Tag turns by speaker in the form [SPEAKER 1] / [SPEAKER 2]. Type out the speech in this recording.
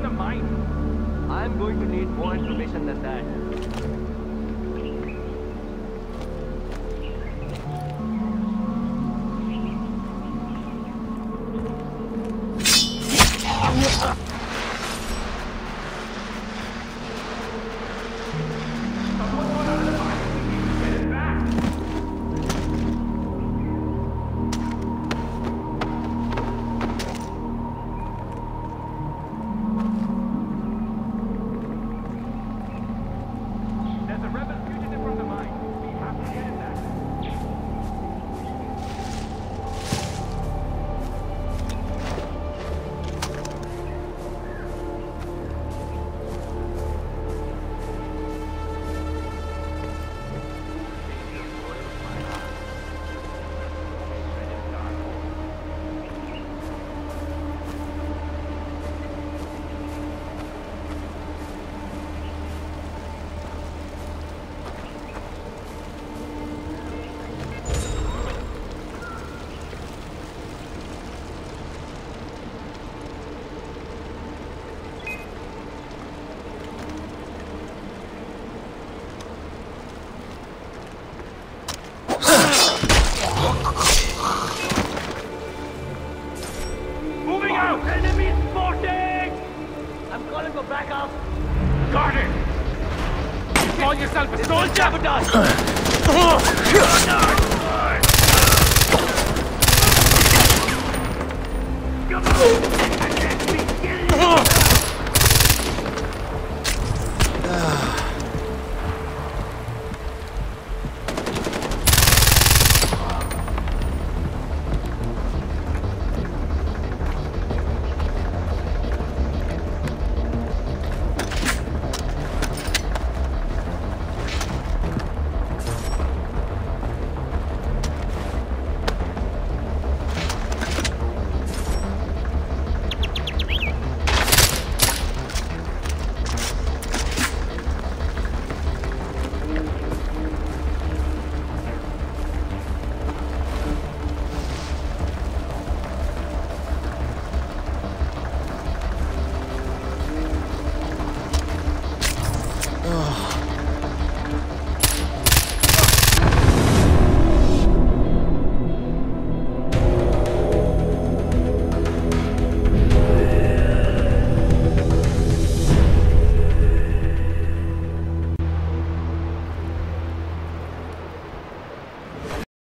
[SPEAKER 1] In the.
[SPEAKER 2] I'm going to need more information than that.
[SPEAKER 1] Enemy spotted!
[SPEAKER 2] I'm calling for backup.
[SPEAKER 1] Got it! You call yourself a soldier?
[SPEAKER 2] Sabotage!
[SPEAKER 1] Come on!